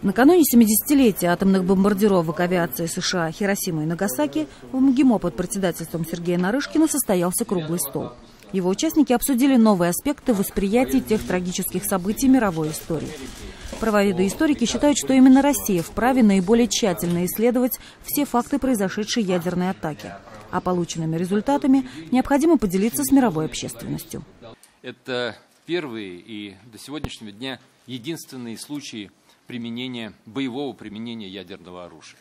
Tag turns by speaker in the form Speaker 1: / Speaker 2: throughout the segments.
Speaker 1: Накануне 70-летия атомных бомбардировок авиации США Хиросима и Нагасаки в МГИМО под председательством Сергея Нарышкина состоялся круглый стол. Его участники обсудили новые аспекты восприятия тех трагических событий мировой истории. Правоведы историки считают, что именно Россия вправе наиболее тщательно исследовать все факты произошедшей ядерной атаки. А полученными результатами необходимо поделиться с мировой общественностью.
Speaker 2: Это первые и до сегодняшнего дня единственные случаи применения, боевого применения ядерного оружия.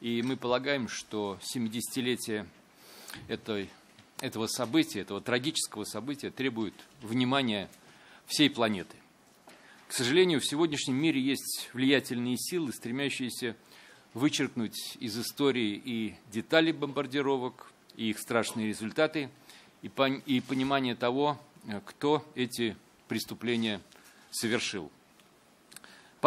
Speaker 2: И мы полагаем, что 70-летие этой, этого события, этого трагического события требует внимания всей планеты. К сожалению, в сегодняшнем мире есть влиятельные силы, стремящиеся вычеркнуть из истории и детали бомбардировок, и их страшные результаты, и, и понимание того, кто эти преступления совершил.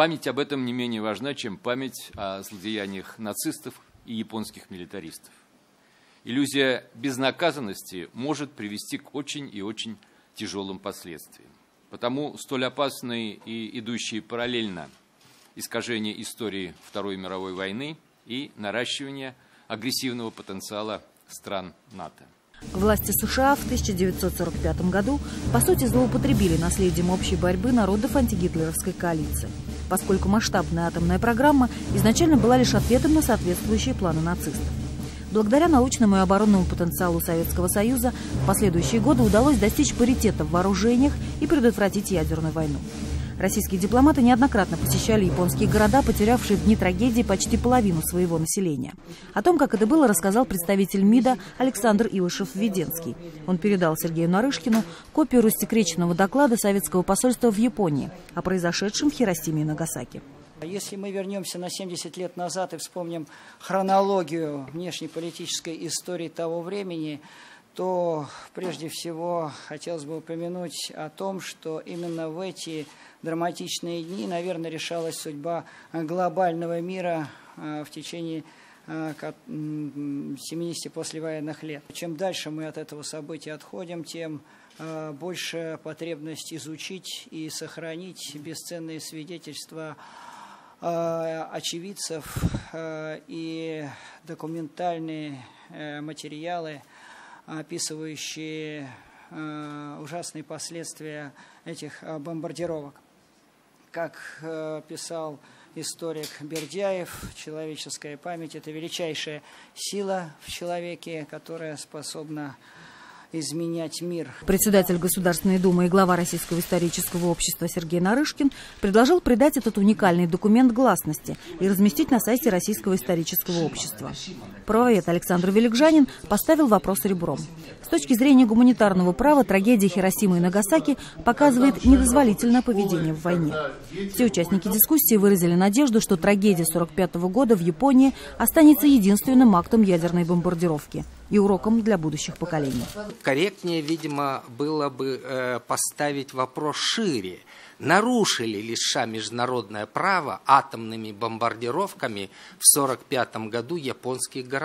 Speaker 2: Память об этом не менее важна, чем память о злодеяниях нацистов и японских милитаристов. Иллюзия безнаказанности может привести к очень и очень тяжелым последствиям. Потому столь опасны и идущие параллельно искажение истории Второй мировой войны и наращивание агрессивного потенциала стран НАТО.
Speaker 1: Власти США в 1945 году, по сути, злоупотребили наследием общей борьбы народов антигитлеровской коалиции поскольку масштабная атомная программа изначально была лишь ответом на соответствующие планы нацистов. Благодаря научному и оборонному потенциалу Советского Союза в последующие годы удалось достичь паритета в вооружениях и предотвратить ядерную войну. Российские дипломаты неоднократно посещали японские города, потерявшие в дни трагедии почти половину своего населения. О том, как это было, рассказал представитель МИДа Александр Илышев-Веденский. Он передал Сергею Нарышкину копию рассекреченного доклада советского посольства в Японии о произошедшем в Хиросиме и Нагасаки.
Speaker 3: Если мы вернемся на 70 лет назад и вспомним хронологию внешнеполитической истории того времени, то прежде всего хотелось бы упомянуть о том, что именно в эти драматичные дни, наверное, решалась судьба глобального мира а, в течение 70 а, послевоенных лет. Чем дальше мы от этого события отходим, тем а, больше потребность изучить и сохранить бесценные свидетельства очевидцев и документальные э, материалы, описывающие ужасные последствия этих бомбардировок. Как э, писал историк Бердяев, человеческая память – это величайшая сила в человеке, которая способна изменять мир.
Speaker 1: Председатель Государственной Думы и глава Российского исторического общества Сергей Нарышкин предложил придать этот уникальный документ гласности и разместить на сайте Российского исторического общества. Правовед Александр Великжанин поставил вопрос ребром. С точки зрения гуманитарного права трагедия Хиросимы и Нагасаки показывает недозволительное поведение в войне. Все участники дискуссии выразили надежду, что трагедия 1945 года в Японии останется единственным актом ядерной бомбардировки и уроком для будущих поколений.
Speaker 4: Корректнее, видимо, было бы э, поставить вопрос шире. Нарушили ли США международное право атомными бомбардировками в 1945 году японских городов?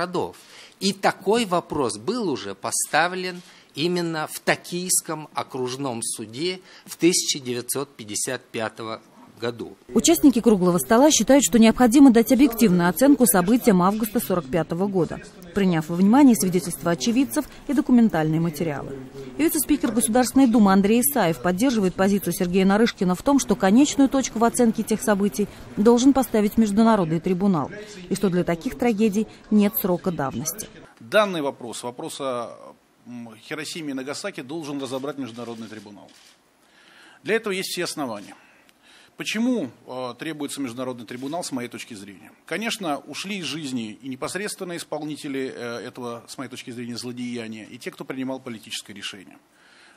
Speaker 4: И такой вопрос был уже поставлен именно в Токийском окружном суде в 1955 году.
Speaker 1: Участники круглого стола считают, что необходимо дать объективную оценку событиям августа 1945 года, приняв во внимание свидетельства очевидцев и документальные материалы. И вице-спикер Государственной Думы Андрей Исаев поддерживает позицию Сергея Нарышкина в том, что конечную точку в оценке тех событий должен поставить Международный трибунал, и что для таких трагедий нет срока давности.
Speaker 5: Данный вопрос, вопрос о Хиросиме и Нагасаки должен разобрать Международный трибунал. Для этого есть все основания. Почему э, требуется международный трибунал, с моей точки зрения? Конечно, ушли из жизни и непосредственно исполнители э, этого, с моей точки зрения, злодеяния, и те, кто принимал политическое решение.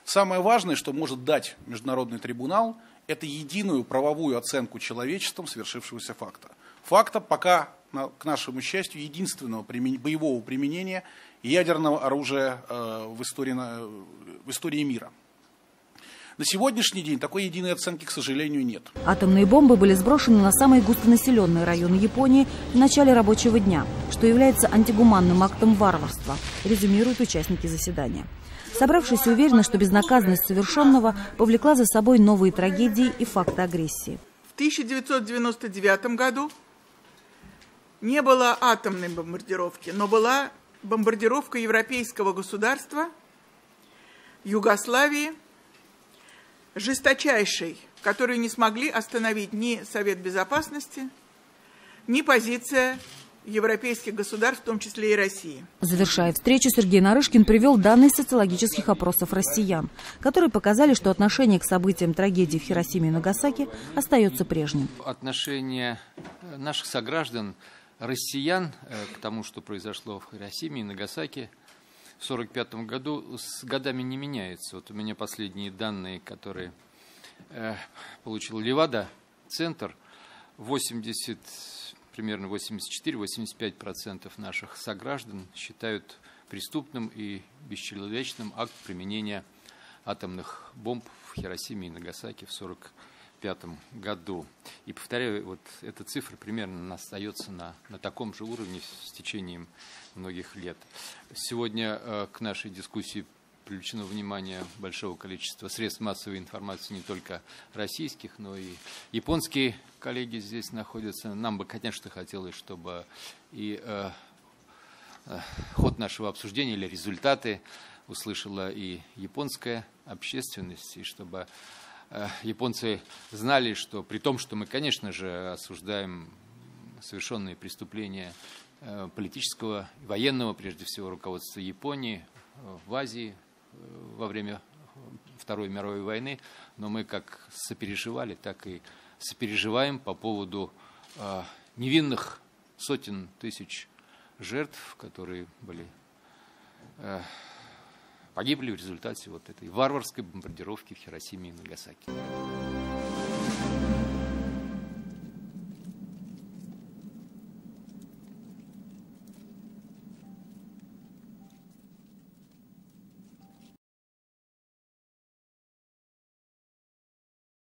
Speaker 5: Самое важное, что может дать международный трибунал, это единую правовую оценку человечеством совершившегося факта. Факта пока, к нашему счастью, единственного боевого применения ядерного оружия э, в истории, в истории мира. На сегодняшний день такой единой оценки, к сожалению, нет.
Speaker 1: Атомные бомбы были сброшены на самые густонаселенные районы Японии в начале рабочего дня, что является антигуманным актом варварства, резюмируют участники заседания. Собравшиеся уверены, что безнаказанность совершенного повлекла за собой новые трагедии и факты агрессии.
Speaker 6: 1999 году не было атомной бомбардировки, но была бомбардировка европейского государства, Югославии, жесточайшей, которую не смогли остановить ни Совет Безопасности, ни позиция европейских государств, в том числе и России.
Speaker 1: Завершая встречу, Сергей Нарышкин привел данные социологических опросов россиян, которые показали, что отношение к событиям трагедии в Хиросиме и Нагасаки остается прежним.
Speaker 2: Отношение наших сограждан, россиян э, к тому, что произошло в Хиросиме и Нагасаки в 1945 году, с годами не меняется. Вот у меня последние данные, которые э, получил Левада-центр, 80 примерно 84-85% наших сограждан считают преступным и бесчеловечным акт применения атомных бомб в Хиросиме и Нагасаки в 1945 году. И повторяю, вот эта цифра примерно остается на, на таком же уровне с течением многих лет. Сегодня э, к нашей дискуссии привлечено внимание большого количества средств массовой информации, не только российских, но и японские коллеги здесь находятся. Нам бы, конечно, хотелось, чтобы и э, э, ход нашего обсуждения или результаты услышала и японская общественность, и чтобы японцы знали, что при том, что мы, конечно же, осуждаем совершенные преступления э, политического и военного, прежде всего, руководства Японии э, в Азии, во время Второй мировой войны, но мы как сопереживали, так и сопереживаем по поводу э, невинных сотен тысяч жертв, которые были э, погибли в результате вот этой варварской бомбардировки в Хиросиме и Нагасаки.